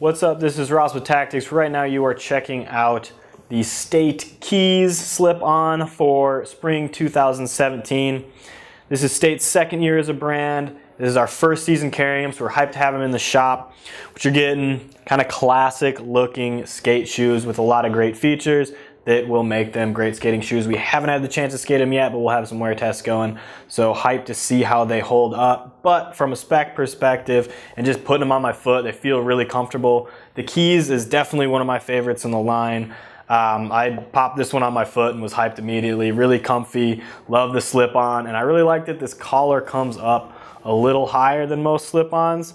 What's up? This is Ross with Tactics. Right now you are checking out the State Keys slip-on for spring 2017. This is State's second year as a brand. This is our first season carrying them, so we're hyped to have them in the shop. What you're getting, kind of classic looking skate shoes with a lot of great features that will make them great skating shoes. We haven't had the chance to skate them yet, but we'll have some wear tests going. So hyped to see how they hold up. But from a spec perspective and just putting them on my foot, they feel really comfortable. The Keys is definitely one of my favorites in the line. Um, I popped this one on my foot and was hyped immediately. Really comfy, love the slip on, and I really like that this collar comes up a little higher than most slip-ons.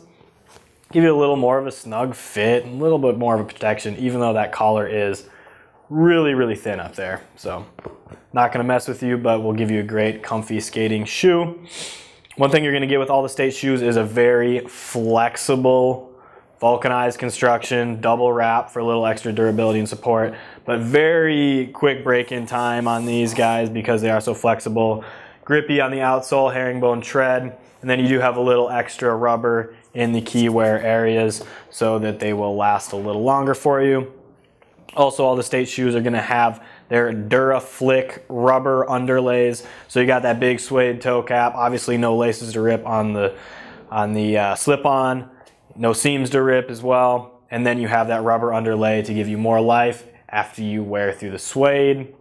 Give you a little more of a snug fit, a little bit more of a protection, even though that collar is really, really thin up there. So not gonna mess with you, but we'll give you a great comfy skating shoe. One thing you're gonna get with all the state shoes is a very flexible vulcanized construction, double wrap for a little extra durability and support, but very quick break-in time on these guys because they are so flexible. Grippy on the outsole, herringbone tread, and then you do have a little extra rubber in the key wear areas so that they will last a little longer for you. Also, all the state shoes are gonna have their Duraflick rubber underlays. So you got that big suede toe cap. Obviously no laces to rip on the, on the uh, slip-on. No seams to rip as well. And then you have that rubber underlay to give you more life after you wear through the suede.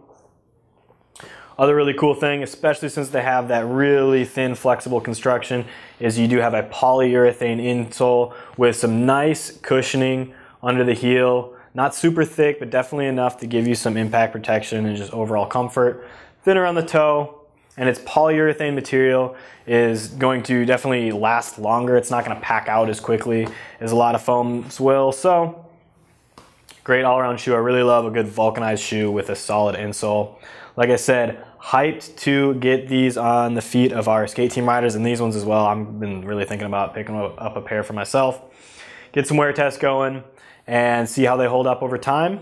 Other really cool thing, especially since they have that really thin flexible construction, is you do have a polyurethane insole with some nice cushioning under the heel not super thick, but definitely enough to give you some impact protection and just overall comfort. Thinner on the toe, and its polyurethane material is going to definitely last longer. It's not gonna pack out as quickly as a lot of foams will. So great all around shoe. I really love a good vulcanized shoe with a solid insole. Like I said, hyped to get these on the feet of our skate team riders and these ones as well. I've been really thinking about picking up a pair for myself. Get some wear tests going and see how they hold up over time.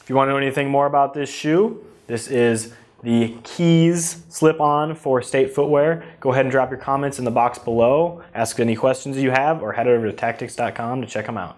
If you want to know anything more about this shoe, this is the Keys slip-on for State Footwear. Go ahead and drop your comments in the box below, ask any questions you have, or head over to tactics.com to check them out.